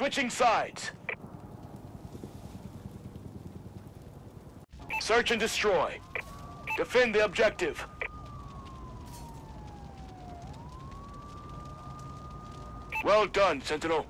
Switching sides. Search and destroy. Defend the objective. Well done, Sentinel.